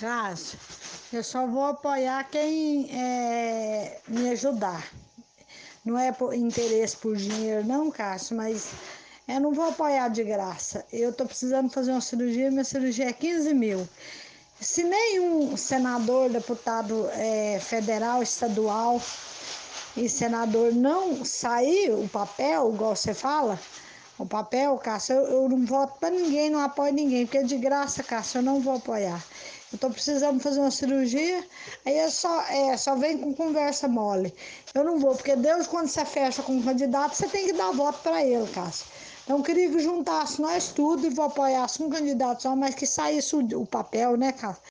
Cássio, eu só vou apoiar quem é, me ajudar. Não é por interesse por dinheiro, não, Cássio, mas eu não vou apoiar de graça. Eu tô precisando fazer uma cirurgia, minha cirurgia é 15 mil. Se nenhum senador, deputado é, federal, estadual e senador não sair o papel, igual você fala, o papel, Cássio, eu, eu não voto para ninguém, não apoio ninguém, porque de graça, Cássio, eu não vou apoiar. Eu tô precisando fazer uma cirurgia, aí é só, é, só vem com conversa mole. Eu não vou, porque Deus, quando você fecha com um candidato, você tem que dar voto para ele, Cássio. Então, queria que juntasse nós tudo e vou apoiar um candidato só, mas que saísse o, o papel, né, Cássio?